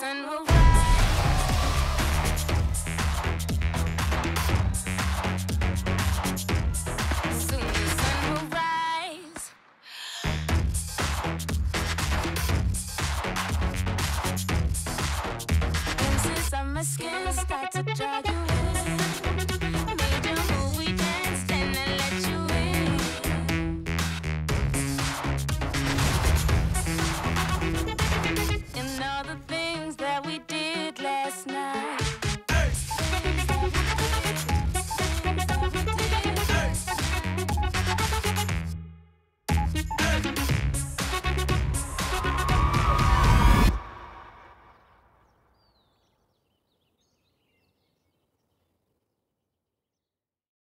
sun will rise.